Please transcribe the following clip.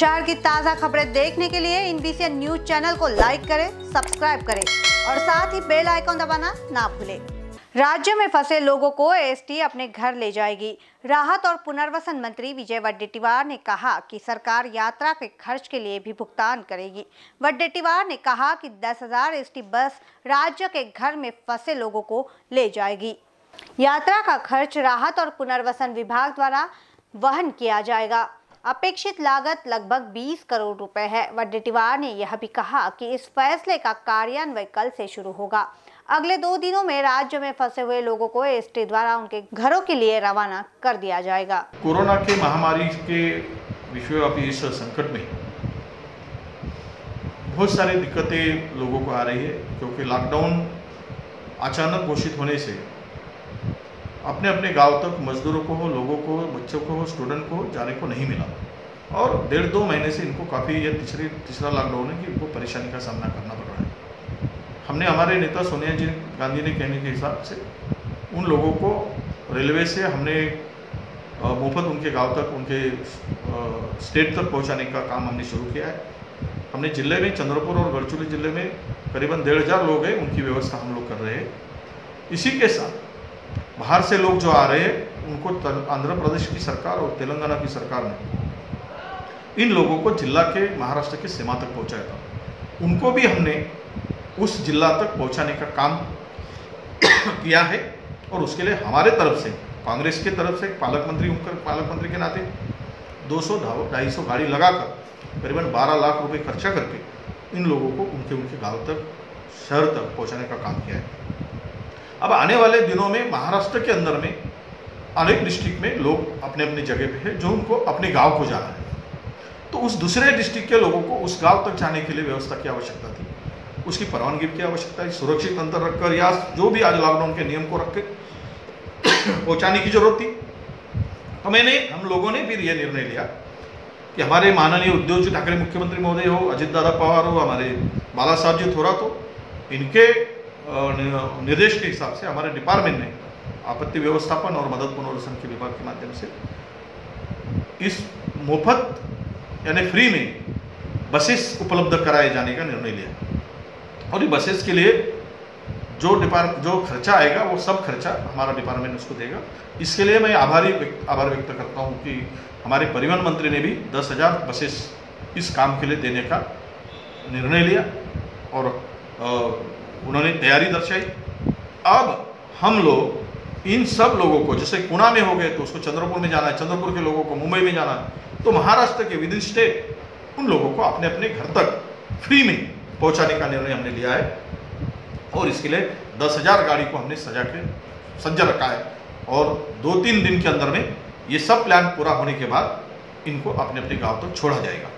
शहर की ताज़ा खबरें देखने के लिए इन बीसीएन न्यूज़ चैनल को लाइक करें सब्सक्राइब करें और साथ ही बेल आइकॉन दबाना ना भूलें। राज्य में फंसे लोगों को एसटी अपने घर ले जाएगी। राहत और पुनर्वसन मंत्री विजय वड्डेटीवार ने कहा कि सरकार यात्रा के खर्च के लिए भी भुगतान करेगी। वड्डेटीवार ने कहा कि 10,000 एसटी बस राज्य के घर में फंसे लोगों को ले जाएगी। यात्रा का खर्च राहत और पुनर्वसन विभाग द्वारा वहन किया जाएगा। अपेक्षित लागत लगभग 20 करोड़ रुपए है। वड्डेटीवार ने यह भी कहा कि इस फैसले का कार्यान्वयन कल से शुरू होगा। अगले दो दिनों में राज्य में फंसे हुए लोगों को एसटी द्वारा उनके घरों के लिए रवाना कर दिया जाएगा। कोरोना के महामारी के विश्वव्यापी इस संकट में बहुत सारी दिक्कतें लोगों को आ रही है, क्योंकि लॉकडाउन अचानक घोषित होने से अपने अपने गाँव तक मजदूरों को हो, लोगों को बच्चों को हो स्टूडेंट को जाने को नहीं मिला। और डेढ़ दो महीने से इनको काफ़ी ये तीसरी, तीसरा लॉकडाउन है कि इनको परेशानी का सामना करना पड़ रहा है। हमने हमारे नेता सोनिया जी, गांधी ने कहने के हिसाब से उन लोगों को रेलवे से हमने मुफ़्त उनके गाँव तक, उनके स्टेट तक पहुँचाने का काम हमने शुरू किया है। हमने ज़िले में, चंद्रपुर और गढ़चुली ज़िले में करीबन डेढ़ हज़ार लोग हैं, उनकी व्यवस्था हम लोग कर रहे हैं। इसी के साथ बाहर से लोग जो आ रहे हैं, उनको आंध्र प्रदेश की सरकार और तेलंगाना की सरकार ने इन लोगों को जिला के, महाराष्ट्र की सीमा तक पहुँचाया था। उनको भी हमने उस जिला तक पहुँचाने का काम किया है और उसके लिए हमारे तरफ़ से, कांग्रेस की तरफ़ से, पालक मंत्री होकर पालक मंत्री के नाते 200 ढाई सौ गाड़ी लगाकर, करीबन 12 लाख रुपए खर्चा करके इन लोगों को उनके उनके गाँव तक, शहर तक पहुँचाने का काम किया है। अब आने वाले दिनों में, महाराष्ट्र के अंदर में, अनेक डिस्ट्रिक्ट में लोग अपने अपने जगह पे है जो उनको अपने गाँव को जाना है। तो उस दूसरे डिस्ट्रिक्ट के लोगों को उस गाँव तक जाने के लिए व्यवस्था की आवश्यकता थी। उसकी परवानगी की आवश्यकता है, सुरक्षित अंतर रखकर या जो भी आज लॉकडाउन के नियम को रख के पहुँचाने की ज़रूरत थी। तो मैंने हम लोगों ने फिर यह निर्णय लिया कि हमारे माननीय उद्योग जी, ठाकरे मुख्यमंत्री महोदय हो अजित दादा पवार हो, हमारे बाला साहब जी थोड़ा तो इनके निर्देश के हिसाब से हमारे डिपार्टमेंट ने आपत्ति व्यवस्थापन और मदद पुनर्वसन के विभाग के माध्यम से इस मुफ़्त यानी फ्री में बसेस उपलब्ध कराए जाने का निर्णय लिया और ये बसेस के लिए जो डिपार्ट जो खर्चा आएगा वो सब खर्चा हमारा डिपार्टमेंट उसको देगा इसके लिए मैं आभारी आभार व्यक्त करता हूँ कि हमारे परिवहन मंत्री ने भी दस हज़ार बसेस इस काम के लिए देने का निर्णय लिया और उन्होंने तैयारी दर्शाई। अब हम लोग इन सब लोगों को, जैसे पुणा में हो गए तो उसको चंद्रपुर में जाना है, चंद्रपुर के लोगों को मुंबई में जाना है तो महाराष्ट्र के विद इन स्टेट उन लोगों को अपने अपने घर तक फ्री में पहुँचाने का निर्णय हमने लिया है। और इसके लिए दस हज़ार गाड़ी को हमने सजा के, सज्जा रखा है। और दो तीन दिन के अंदर में ये सब प्लान पूरा होने के बाद इनको अपने अपने गाँव तक तो छोड़ा जाएगा।